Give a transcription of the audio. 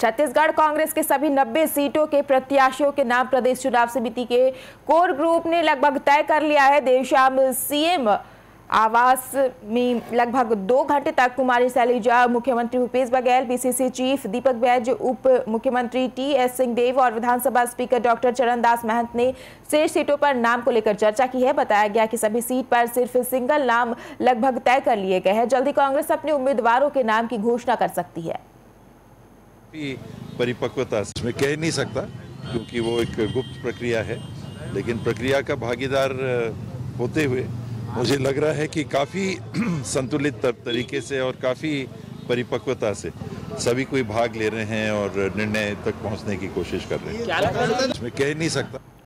छत्तीसगढ़ कांग्रेस के सभी 90 सीटों के प्रत्याशियों के नाम प्रदेश चुनाव समिति के कोर ग्रुप ने लगभग तय कर लिया है। देर शाम सीएम आवास में लगभग दो घंटे तक कुमारी सैलेजा, मुख्यमंत्री भूपेश बघेल पीसीसी चीफ दीपक बैज, उप मुख्यमंत्री टी एस सिंहदेव और विधानसभा स्पीकर डॉक्टर चरणदास महंत ने शेष सीटों पर नाम को लेकर चर्चा की है। बताया गया कि सभी सीट पर सिर्फ़ सिंगल नाम लगभग तय कर लिए गए हैं। जल्दी कांग्रेस अपने उम्मीदवारों के नाम की घोषणा कर सकती है। परिपक्वता इसमें कह नहीं सकता क्योंकि वो एक गुप्त प्रक्रिया है लेकिन प्रक्रिया का भागीदार होते हुए मुझे लग रहा है कि काफ़ी संतुलित तरीके से और काफ़ी परिपक्वता से सभी कोई भाग ले रहे हैं और निर्णय तक पहुँचने की कोशिश कर रहे हैं? इसमें कह नहीं सकता।